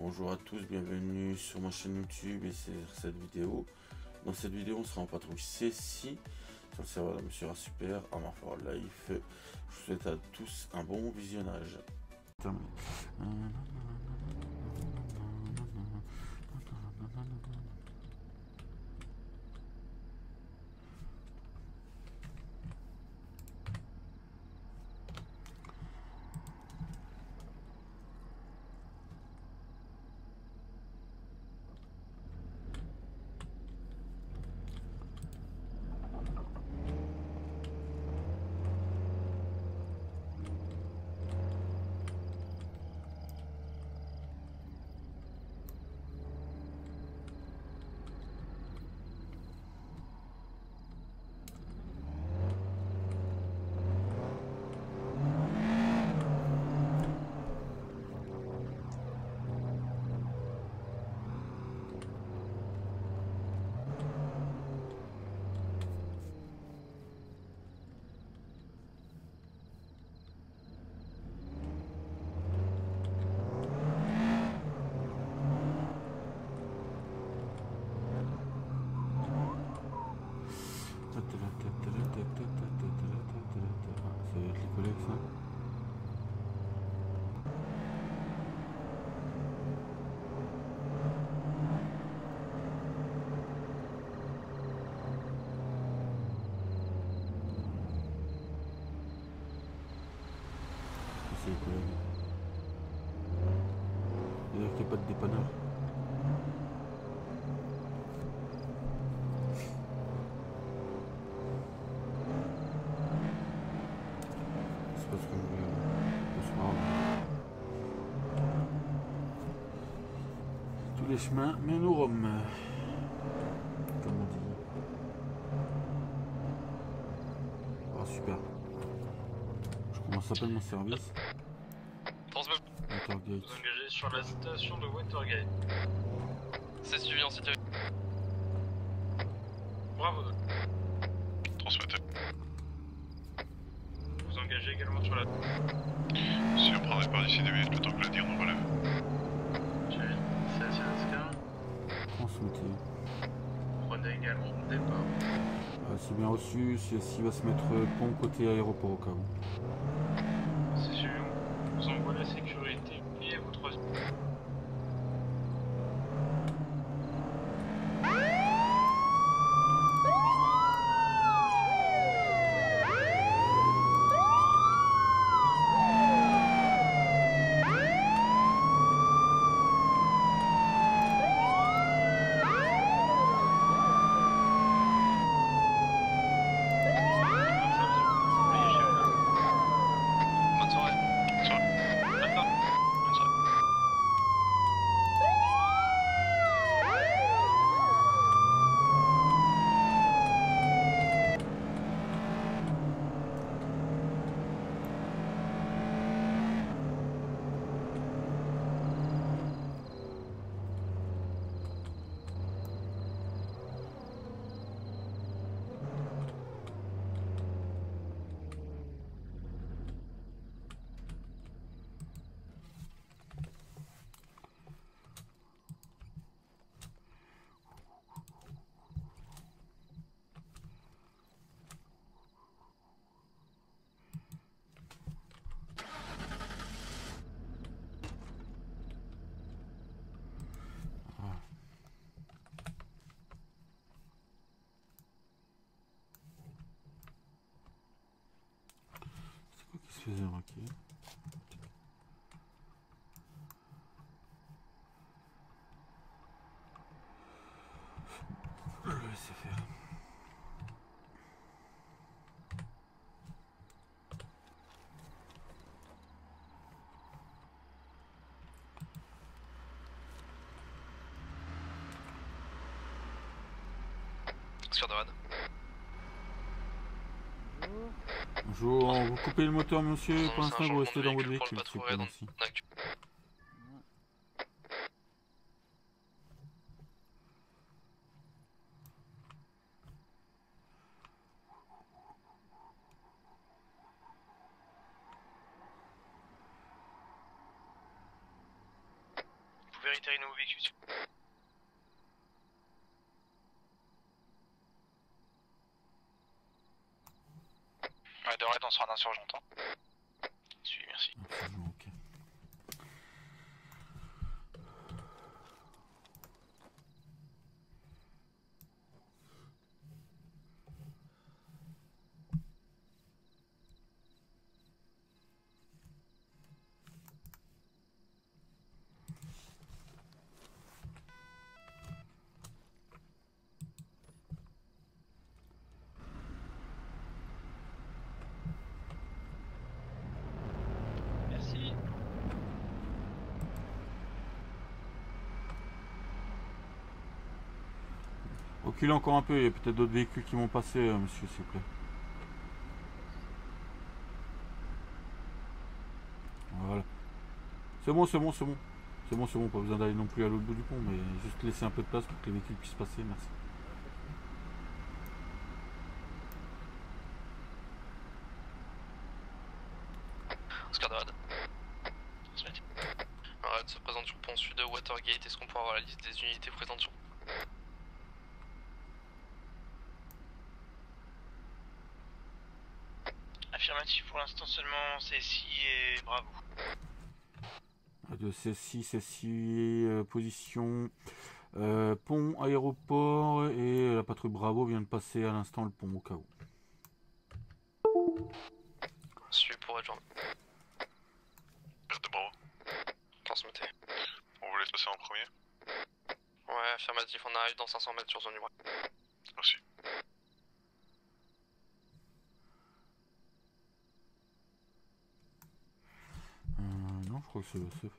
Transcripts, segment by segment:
Bonjour à tous, bienvenue sur ma chaîne YouTube et sur cette vidéo. Dans cette vidéo, on sera en patrouille C6 sur le serveur de Monsieur Super à for Life. Je vous souhaite à tous un bon visionnage. Tous les chemins mènent au Rome. Comme on dit. Ah super. Je commence à peine mon service. Transmet. Watergate. Engagez sur la station de Watergate. C'est suivi en cité. Bravo. Transmettez. Vous engagez également sur la. Si on prendrait pas d'ici 2 minutes, le temps que le dire nous relève. J'ai 16 Transmuté. Prenez également le départ. Ah, c'est bien reçu, s'il va se mettre pont côté aéroport au cas où. ok. Je faire. Sur Doran. Bonjour, vous coupez le moteur monsieur, pour c'est l'instant vous restez dans votre véhicule le véhicule, s'il vous pouvez réitérer nos véhicules s'il vous plaît Ouais, de raid, on sera d'insurgent, j'entends. Suis. Merci. Encore un peu, il y a peut-être d'autres véhicules qui vont passer, euh, monsieur, s'il vous plaît. Voilà. C'est bon, c'est bon, c'est bon. C'est bon, c'est bon, pas besoin d'aller non plus à l'autre bout du pont, mais juste laisser un peu de place pour que les véhicules puissent passer, merci. Oscar de Rad. Transmettez. Rad se présente sur le pont sud de Watergate. Est-ce qu'on pourra avoir la liste des unités présentes sur Affirmatif pour l'instant seulement CSI et bravo. De C6, C6, euh, position, euh, pont, aéroport, et la patrouille Bravo vient de passer à l'instant le pont au cas où. Suis pour adjoint. Garde bravo. Transmettez. On vous laisse passer en premier? Ouais, affirmatif, on arrive dans 500 mètres sur zone libre. Merci. Euh, non, je crois que ça va se faire.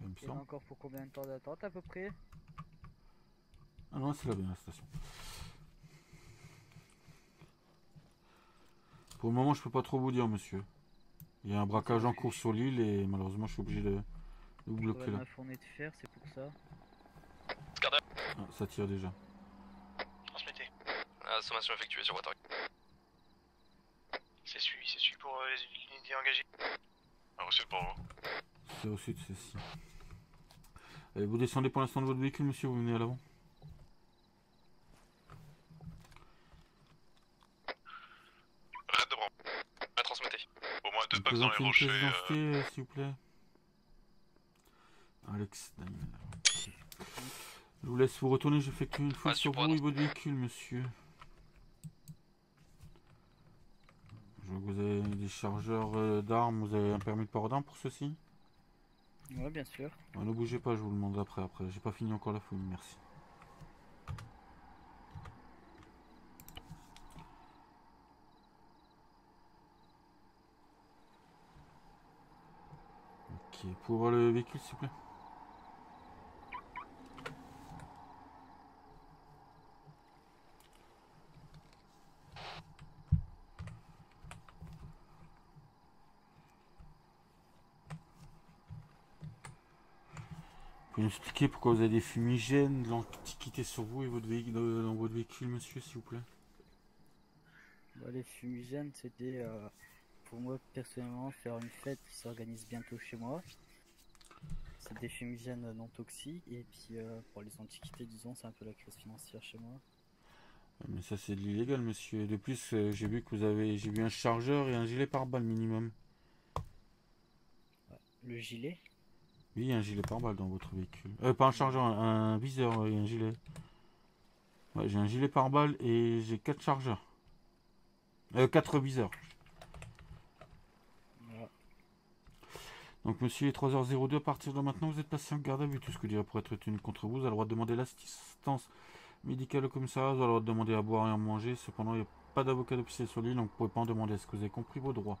Il me Il y en a semble. encore pour combien de temps d'attente à peu près? Ah non, c'est là bien la station. Pour le moment, je peux pas trop vous dire, monsieur. Il y a un braquage en cours sur l'île et malheureusement, je suis obligé de, de vous bloquer là. fournée de fer, c'est pour ça. Ah, ça tire déjà. Transmettez. La sommation effectuée sur Watergate. C'est suivi, c'est suivi pour euh, les unités engagées. Ah, reçu pour vous. C'est au sud, c'est ici. Allez, vous descendez pour l'instant de votre véhicule, monsieur, vous venez à l'avant. Red de. Ouais, transmettez. Au moins deux packs dans les rochers. euh, euh, s'il vous plaît. Alex Daniel. Ok. Je vous laisse vous retourner, j'effectue une Ouais, sur vous et votre véhicule, monsieur. Je vois que vous avez des chargeurs euh, d'armes, vous avez un permis de port d'armes pour ceci Ouais, bien sûr. Ah, Ne bougez pas, je vous le demande après, après. J'ai pas fini encore la fouille, merci. Ok, pour voir le véhicule, s'il vous plaît. Vous pouvez nous expliquer pourquoi vous avez des fumigènes, de l'antiquité sur vous et votre véhicule, dans votre véhicule, monsieur, s'il vous plaît? Bah, les fumigènes, c'était euh, pour moi personnellement faire une fête qui s'organise bientôt chez moi. C'est des fumigènes non toxiques et puis euh, pour les antiquités, disons, c'est un peu la crise financière chez moi. Euh, Mais ça, c'est de l'illégal, monsieur. De plus, euh, j'ai vu que vous avez, j'ai vu un chargeur et un gilet pare-balles minimum. Le gilet? Oui, il y a un gilet pare-balles dans votre véhicule. Euh, pas un chargeur, un, un viseur et un gilet. Ouais, j'ai un gilet pare-balles et j'ai quatre chargeurs. Euh, quatre viseurs. Voilà. Donc, monsieur, il est 3h02. À partir de maintenant, vous êtes passé en garde à vue. Tout ce que dirait pour être tenu contre vous. Vous avez le droit de demander l'assistance médicale au commissariat. Vous avez le droit de demander à boire et à manger. Cependant, il n'y a pas d'avocat d'officier sur l'île, donc vous ne pouvez pas en demander. Est-ce que vous avez compris vos droits?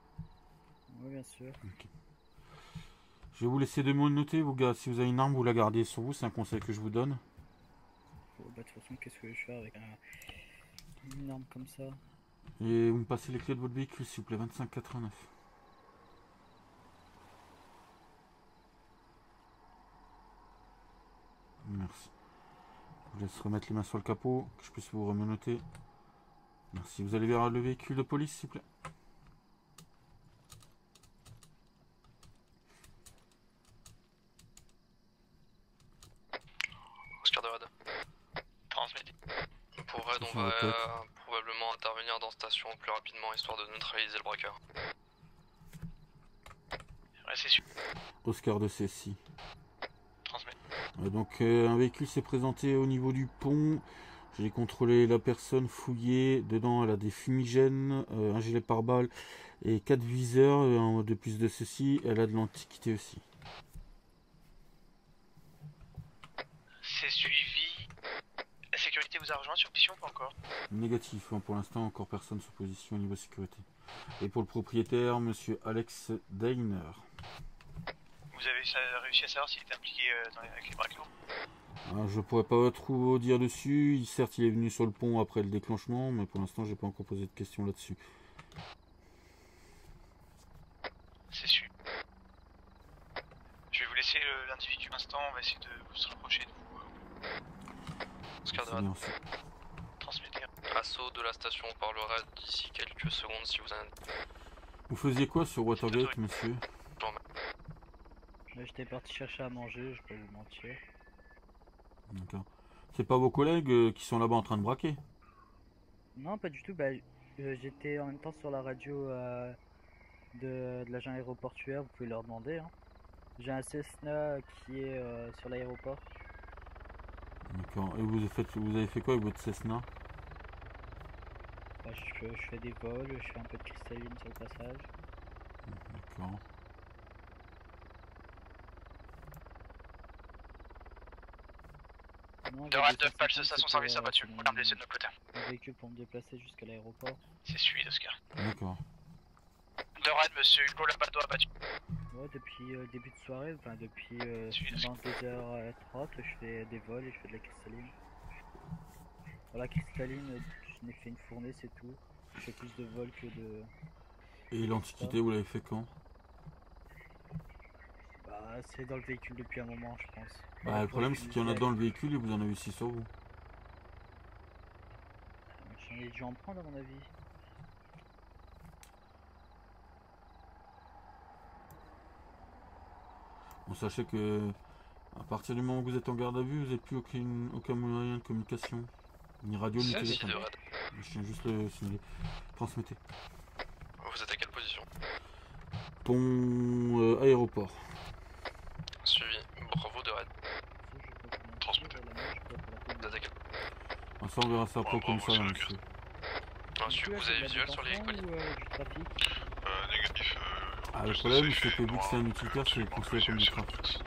Ouais, bien sûr. Je vais vous laisser deux mots de noter, vous gars. Si vous avez une arme, vous la gardez sur vous. C'est un conseil que je vous donne. Bah, de toute façon, qu'est-ce que je fais avec un... une arme comme ça? Et vous me passez les clés de votre véhicule, s'il vous plaît. 2589. Merci. Je vous laisse remettre les mains sur le capot, que je puisse vous remenoter. Merci. Vous allez vers le véhicule de police, s'il vous plaît? Oscar de Red. Transmettez. Pour Red, on Station va répète. euh, probablement intervenir dans station plus rapidement histoire de neutraliser le braqueur. Ouais, c'est sûr. Oscar de Cécy. Transmettez. Euh, Donc euh, un véhicule s'est présenté au niveau du pont. J'ai contrôlé la personne fouillée. Dedans, elle a des fumigènes, euh, un gilet pare-balles et quatre viseurs. euh, de plus de ceci, elle a de l'antiquité aussi. C'est suivi. Vous a rejoint sur ou pas encore Négatif, hein, pour l'instant, encore personne se position au niveau sécurité. Et pour le propriétaire, monsieur Alex Deiner. Vous avez réussi à savoir s'il était impliqué euh, dans les- avec les braqueurs Ah, je pourrais pas trop dire dessus. Il- Certes, il est venu sur le pont après le déclenchement, mais pour l'instant, j'ai pas encore posé de questions là-dessus. C'est sûr. Je vais vous laisser le- l'individu un instant, on va essayer de se rapprocher de vous. Oscar de. Assaut de la station par le Red d'ici quelques secondes si vous en êtes. Vous faisiez quoi sur Watergate, monsieur Là, j'étais parti chercher à manger, je peux vous mentir. D'accord. C'est pas vos collègues euh, qui sont là-bas en train de braquer Non, pas du tout. Bah, euh, j'étais en même temps sur la radio euh, de, de l'agent aéroportuaire, vous pouvez leur demander. hein. J'ai un Cessna qui est euh, sur l'aéroport. D'accord. Et vous avez, fait, vous avez fait quoi avec votre Cessna? Bah, je, je fais des vols, je fais un peu de cristalline sur le passage. D'accord. Des 9, page de Cessna, station c'était, service euh, abattu. pour On a blessé mon- de notre côté. Un véhicule pour me déplacer jusqu'à l'aéroport. C'est suivi, Oscar. D'accord. De Red, monsieur Hugo Labado abattu. Ouais, depuis euh, début de soirée, enfin depuis euh, Suis- 22h30, je fais des vols et je fais de la cristalline. Pour la cristalline, euh, je n'ai fait une fournée, c'est tout. Je fais plus de vols que de. Et l'antiquité, vous l'avez fait quand? Bah, c'est dans le véhicule depuis un moment, je pense. Bah, le problème, c'est qu'il y en a dans le véhicule et vous en avez aussi sur vous. J'en ai dû en prendre, à mon avis. Bon, sachez que à partir du moment où vous êtes en garde à vue, vous n'avez plus aucun, aucun moyen de communication. Ni radio, ni téléphone. Je tiens juste le signaler. Transmettez. Vous êtes à quelle position? Pont euh, aéroport. Suivi. Bravo de Red. Ça, Transmettez. Vous êtes à quelle Ah, ça, on verra ça après Bravo, commissariat, monsieur su- Vous avez visuel sur les colis ou, euh, du trafic Euh, négatif. Euh, Ah, le problème, c'est que vu que c'est un donc, absolument considéré comme que du c'est trafic. sur place.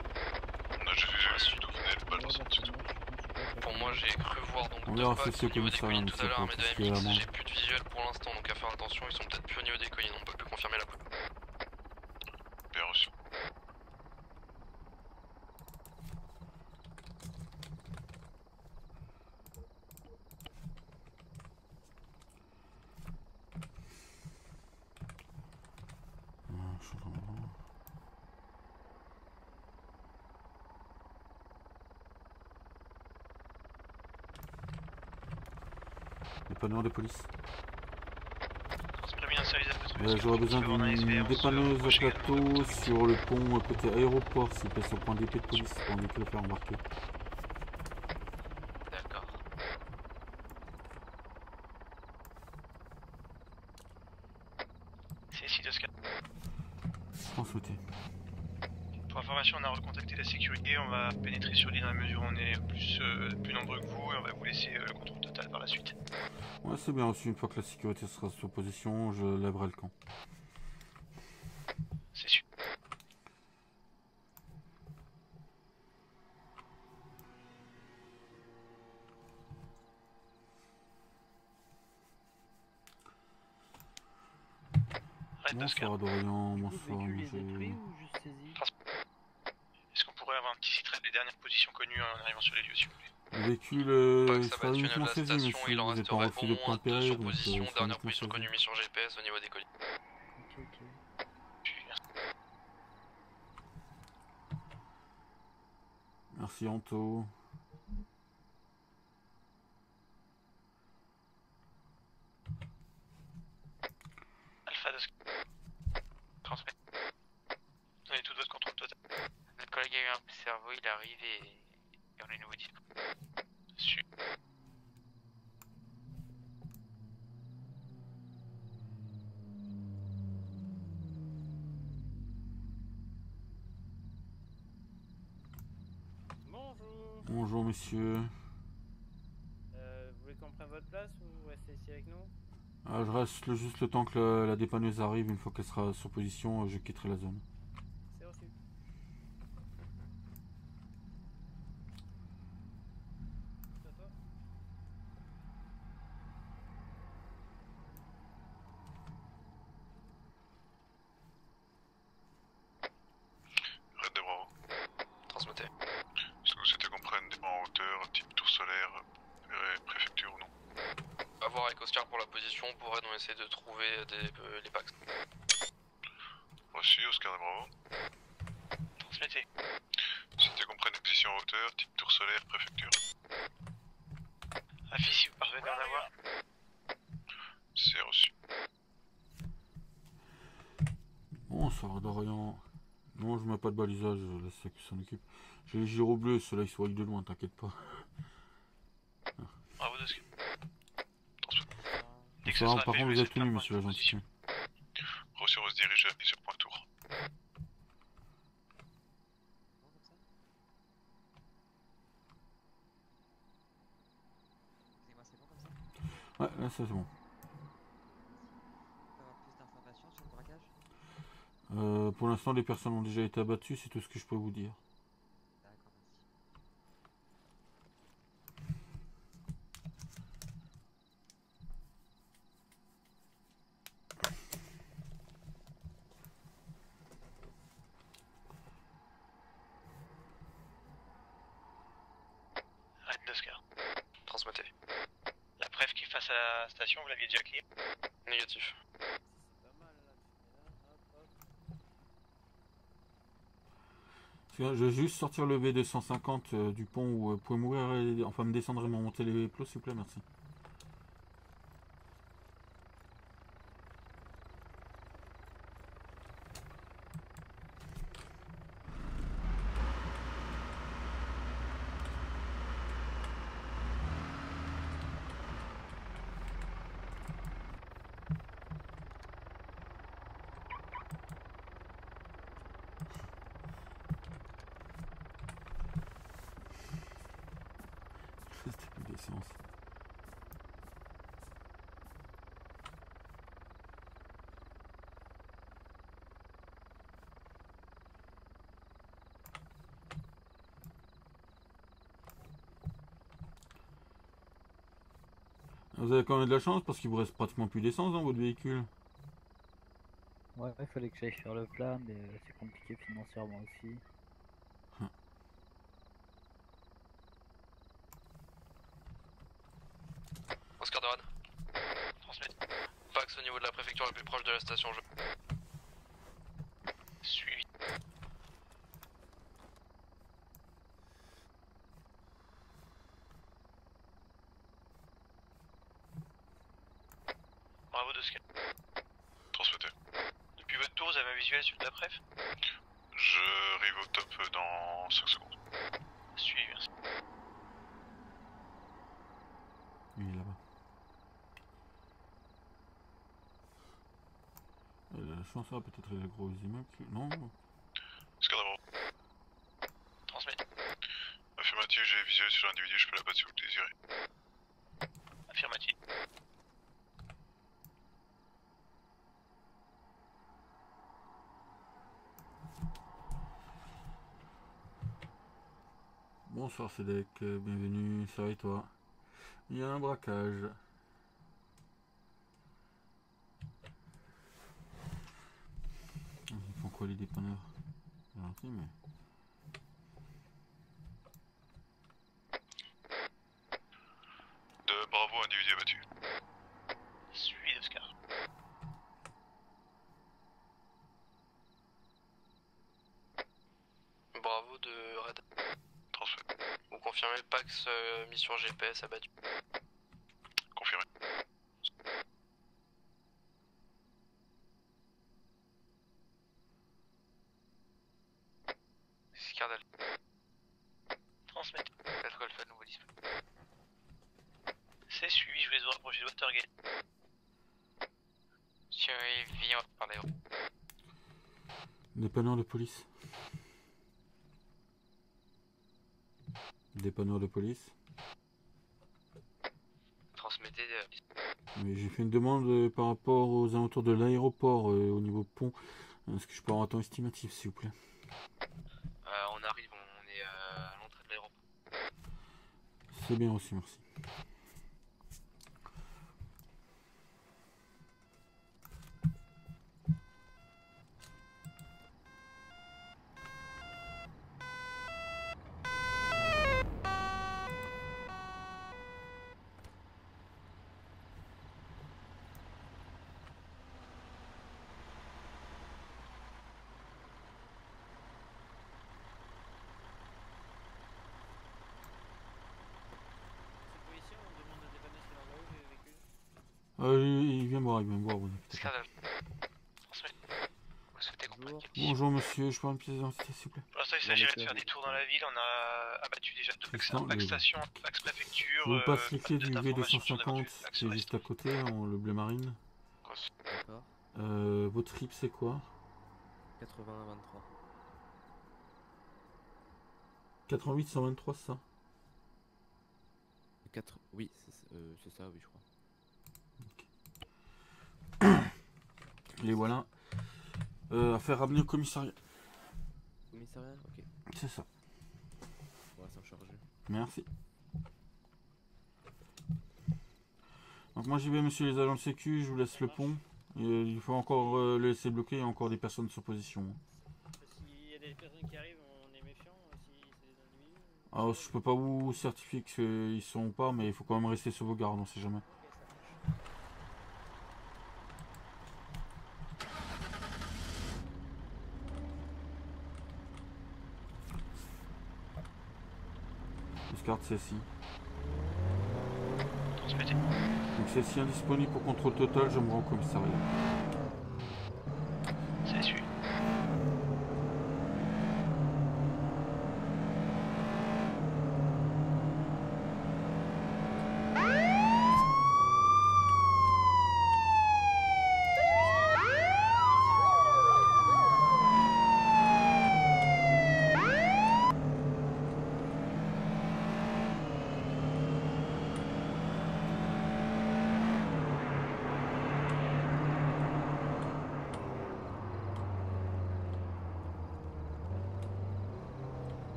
On a juste j'ai donné une balle dans son petit trou. Pour moi, j'ai cru voir donc On deux verra pattes ceci au au niveau des commissariat, collines tout à monsieur, l'heure, pour mais tout ce qui est de à MX, manger. j'ai plus de visuel pour l'instant, donc à faire attention, ils sont peut-être plus au niveau des collines, on peut plus confirmer la Bien reçu. Ah, je suis en train de voir. Dépanneur de police. Euh, J'aurais besoin d'une dépanneuse au plateau sur le pont euh, côté aéroport, s'il plaît, sur le point d'épée de police pour indiquer le faire embarquer. D'accord. C'est ici, Oscar. Transmettez. Pour information, on a recontacté la sécurité, on va pénétrer sur l'île dans la mesure où on est plus, euh, plus nombreux que vous et on va vous laisser euh, le contrôle total par la suite. Ouais, c'est bien reçu. Une fois que la sécurité sera sous position, je lèverai le camp. C'est sûr. Bonsoir Dorian, bonsoir est-ce qu'on pourrait avoir un petit titre des dernières positions connues en arrivant sur les lieux, s'il vous plaît véhicule Pas uniquement saisi, monsieur. il en Vous n'avez pas reçu de sur donc position, dernière position connue mis sur GPS au niveau des colis. Ok, ok. Merci. Anto. Alpha Oscar. Transmet. Donnez tout votre contrôle total. Notre collègue a eu un cerveau, il arrive et, et on est nouveau dispo. Bonjour. Monsieur. Euh, vous voulez qu'on prenne votre place ou vous restez ici avec nous? Ah, je reste le- juste le temps que la, la dépanneuse arrive. Une fois qu'elle sera sur position, euh, je quitterai la zone. C'est reçu. C'est à toi. Red de Bravo. Transmettez. Est-ce que vous souhaitez qu'on prenne des bancs en hauteur, type tour solaire, pré- préfecture ou non À voir avec Oscar pour la position, on pourrait nous essayer de trouver des, euh, les packs. Reçu, Oscar de Bravo. Transmettez. Souhaitez qu'on prenne une position en hauteur, type tour solaire, préfecture Avis si vous parvenez à en avoir. C'est reçu. Bonsoir Dorian. Non, je mets pas de balisage, je laisse ça qui s'en occupe. J'ai les gyros bleus, ceux-là ils se voient de loin, t'inquiète pas. Enfin, sera par contre, vous êtes tenu, faire monsieur l'agent. position. Reçu, on se dirige à sur point tour. Excusez-moi, c'est bon comme c'est bon. Euh, pour l'instant, les personnes ont déjà été abattues, c'est tout ce que je peux vous dire. Transmettez. La préf qui est face à la station, vous l'aviez déjà clear Négatif. Je vais juste sortir le B250 euh, du pont où vous pouvez mourir et enfin me descendre et me remonter les plots s'il vous plaît, merci. C'était plus d'essence. Vous avez quand même de la chance parce qu'il vous reste pratiquement plus d'essence dans votre véhicule. Ouais, il fallait que j'aille faire le plein, mais euh, c'est compliqué financièrement aussi. Oscar de Rad. Transmettez. Pax au niveau de la préfecture la plus proche de la station. Je... Suivi. Bravo d'Oscar. Transmettez. Depuis votre tour, vous avez un visuel sur la préf Je arrive au top dans 5 secondes. Suivi, merci. Il est là-bas. La chance, ah, peut-être les gros immeubles. Non, Oscar de Bravo. Transmettez. Affirmatif, j'ai visuel sur l'individu, je peux l'abattre si vous le désirez. Affirmatif. Bonsoir Cédric, euh, bienvenue, ça va et toi Il y a un braquage. Ils font quoi les dépanneurs? Gentil mais... Bravo, individu abattu. Suivi d'Oscar. Bravo de Red. Transfert. Vous confirmez Pax euh, mission GPS abattu. Confirmé. Scardal. Transmettez. Alcool fait à nouveau disponible. Watergate. Monsieur vient par les Dépanneur de police. De police. transmettez. euh, Mais j'ai fait une demande euh, par rapport aux alentours de l'aéroport euh, au niveau pont. Est-ce que je peux avoir un temps estimatif s'il vous plaît euh, on arrive, on est à l'entrée de l'aéroport. C'est bien aussi, merci. C'est policier, on demande de dépanner sur leur voie le véhicule. Euh, il vient me voir, il vient me voir. Bonjour. monsieur, je prends une pièce d'identité s'il vous plaît. Pour l'instant, il s'agirait de faire des tours dans la ville. On a abattu déjà deux fax, fax le- station, fax préfecture. Je vous euh, passe les clés du update d'informations sur des V250 voitures, fax qui est juste à côté, en le bleu marine. D'accord. Euh, votre trip c'est quoi 80 23. 88 123 c'est ça 4... Oui, c'est ça, euh, c'est ça, oui, je crois. Les voilà. Euh, à faire ramener au commissariat. Commissariat Ok. C'est ça. On va s'en charger. Merci. Donc moi j'y vais monsieur les agents de sécu, je vous laisse le pont. Euh, il faut encore euh, le laisser bloquer, il y a encore des personnes sur position. S'il y a des personnes qui arrivent, on est méfiant euh, si c'est des individus. ou- Alors je peux pas vous certifier qu'ils sont pas, mais il faut quand même rester sur vos gardes, on sait jamais. Ok, ça marche. Celle-ci. Transmettez. Donc celle-ci indisponible pour contrôle total, je me rends au commissariat. C'est su.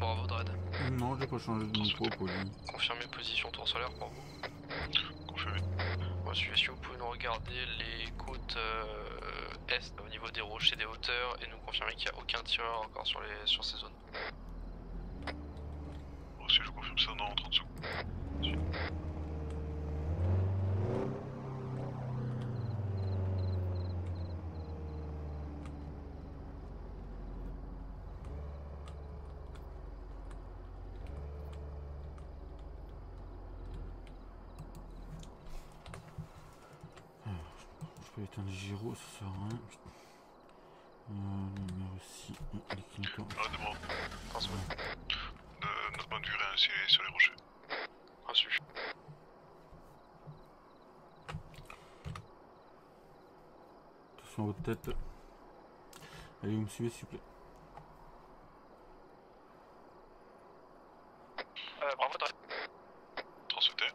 Bravo Dredd. Changé de micro, poli. Confirmez position tour solaire pour vous. Confirmé. Si vous pouvez nous regarder les côtes euh, est au niveau des rochers des hauteurs et nous confirmer qu'il n'y a aucun tireur encore sur ces zones. Aussi, je confirme ça dans 30 secondes. Je peux éteindre les gyros, ça sert à rien. Euh, le numéro 6, les clignotants. Ah, demande. Transmet. Euh, notre point de vue sur les rochers. Reçu. Attention à votre tête. Allez, vous me suivez s'il vous plaît. Euh, bravo, Dredd. Transmettez.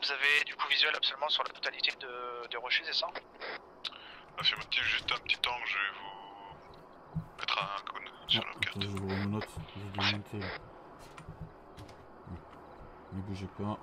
Vous avez du coup visuel absolument sur la totalité de, des rochers, c'est ça Affirmatif, juste un petit temps que je vais vous mettre un cône sur Ah, la carte. attendez, je vous remonte. J'ai démonté là. Ne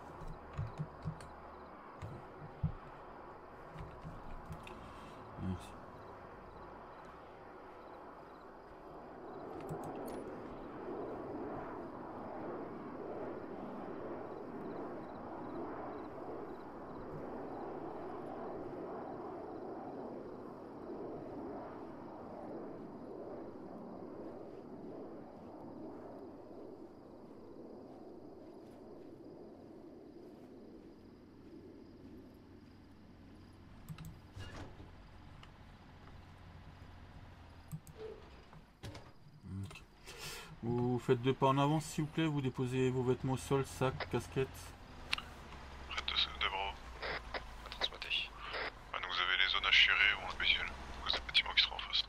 Vous faites deux pas en avant s'il vous plaît, vous déposez vos vêtements au sol, sac, casquette. Arrête de Deborah. À transmettre. Ah, donc vous avez les zones assurées ou en spécial. Vous avez des bâtiments qui seront en face.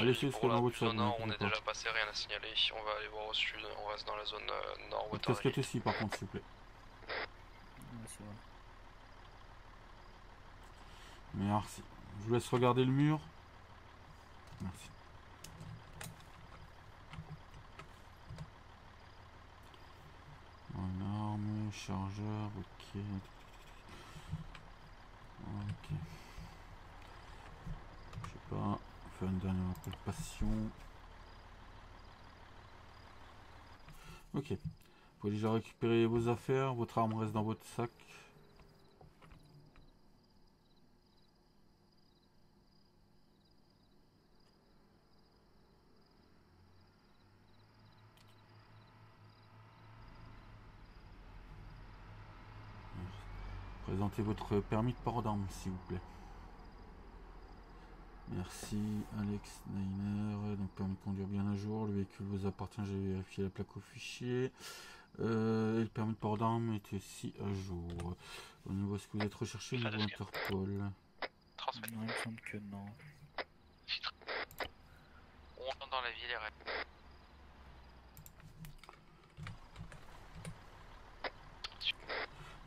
Allez, c'est dans votre zone nord, on est déjà passé, rien à signaler. On va aller voir au sud, on reste dans la zone euh, nord Votre casquette aussi par contre s'il vous plaît. Ouais, c'est vrai. Merci. Je vous laisse regarder le mur. Merci. En arme, chargeur, ok. Ok. Je sais pas, faire une dernière palpation. Ok. Vous pouvez déjà récupérer vos affaires, votre arme reste dans votre sac. Présentez votre permis de port d'armes, s'il vous plaît. Merci, Alex Nainer. Donc, permis de conduire bien à jour. Le véhicule vous appartient, j'ai vérifié la plaque au fichier. Euh, et le permis de port d'armes est aussi à jour. Au niveau, est-ce que vous êtes recherché au niveau Interpol? Transmettre. Non, il me semble que non. On dans la ville et reste.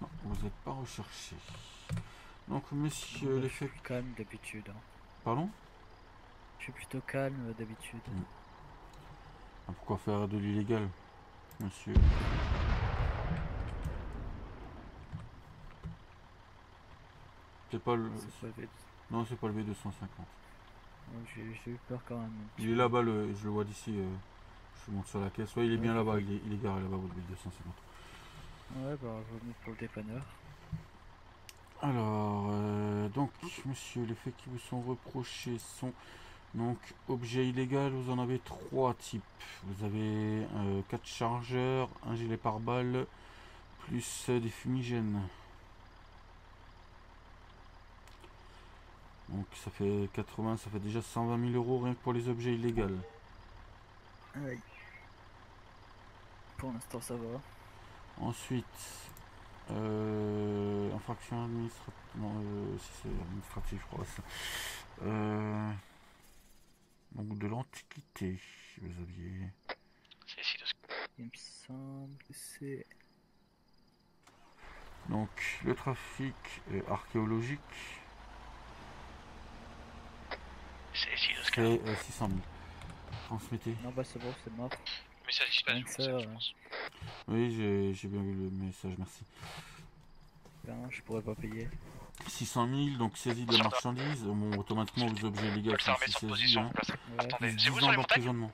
Non, vous n'êtes pas recherché. Donc, monsieur suis faits. calme d'habitude. hein. Pardon? Je suis plutôt calme d'habitude. Mm. Ah, Pourquoi faire de l'illégal, monsieur? C'est pas le. Pas. Non, c'est pas le B250. Ouais, J'ai eu peur quand même. Il est là-bas, le... je le vois d'ici. euh, Je monte sur la caisse. Ouais, il est bien là-bas, il est, il est garé là-bas, votre B250. Ouais, bah, je vais pour le dépanneur. Alors, euh, donc, monsieur, les faits qui vous sont reprochés sont donc objet illégal. Vous en avez trois types. Vous avez euh, quatre chargeurs, un gilet pare-balles, plus euh, des fumigènes. Donc, ça fait 80, ça fait déjà 120 000 euros rien que pour les objets illégaux. Aïe. Pour l'instant, ça va. Ensuite, euh, infraction administrative. Non, euh, si c'est administratif, je crois. ça. Euh, donc de l'antiquité, vous aviez. C'est ici Il me semble que c'est. Donc le trafic euh, archéologique, C'est ici de ce c'est euh, 600 000. Transmettez. Non, bah, c'est bon, c'est mort. Je pense, je ouais. pense. Oui, j'ai j'ai bien vu le message, merci. Ben, je pourrais pas payer. 600 000, donc saisie de la marchandise. Bon, automatiquement, vos objets Force sont saisis. position, Hein. Ouais. Attendez, c'est vous 10 sur ans les montagnes d'emprisonnement.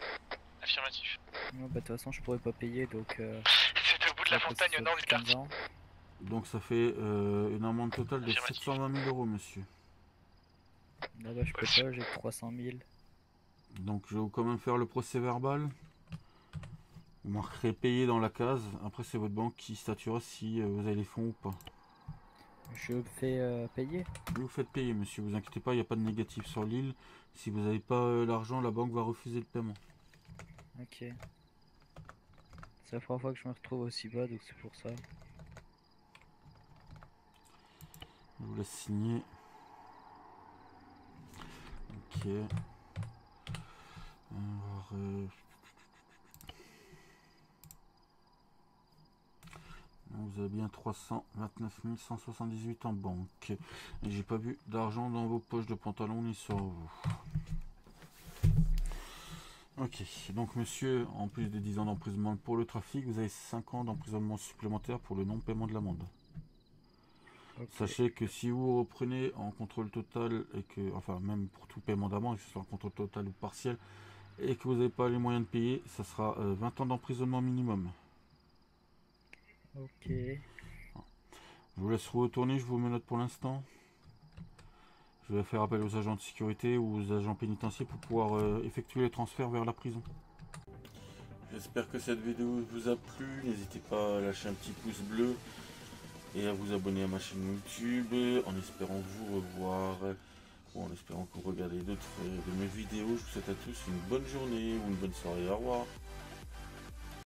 Affirmatif. Non, bah, de toute façon, je pourrais pas payer donc. Euh, C'est au bout de la montagne ça au nord fait du 15 quartier. ans. Donc ça fait euh, une amende totale de Affirmatif. 720 000 euros, monsieur. Là, bah, je peux pas, j'ai 300 000. Donc je vais vous quand même faire le procès verbal. Vous marquerez payé dans la case. Après c'est votre banque qui statuera si euh, vous avez les fonds ou pas. Je fais euh, payer. Vous faites payer monsieur, vous inquiétez pas, il n'y a pas de négatif sur l'île. Si vous n'avez pas euh, l'argent, la banque va refuser le paiement. Ok. C'est la première fois que je me retrouve aussi bas, donc c'est pour ça. Je vous laisse signer. Ok. Alors, euh, Vous avez bien 329 178 en banque. Et j'ai pas vu d'argent dans vos poches de pantalon ni sur vous. Ok, donc monsieur, en plus des 10 ans d'emprisonnement pour le trafic, vous avez 5 ans d'emprisonnement supplémentaire pour le non-paiement de l'amende. Sachez que si vous reprenez en contrôle total et que, enfin même pour tout paiement d'amende, que ce soit en contrôle total ou partiel, et que vous n'avez pas les moyens de payer, ça sera euh, 20 ans d'emprisonnement minimum. Ok. Je vous laisse retourner, je vous menote pour l'instant. Je vais faire appel aux agents de sécurité ou aux agents pénitentiaires pour pouvoir euh, effectuer les transferts vers la prison. J'espère que cette vidéo vous a plu. N'hésitez pas à lâcher un petit pouce bleu et à vous abonner à ma chaîne YouTube en espérant vous revoir ou en espérant que vous regardez d'autres euh, de mes vidéos. Je vous souhaite à tous une bonne journée ou une bonne soirée. Au revoir.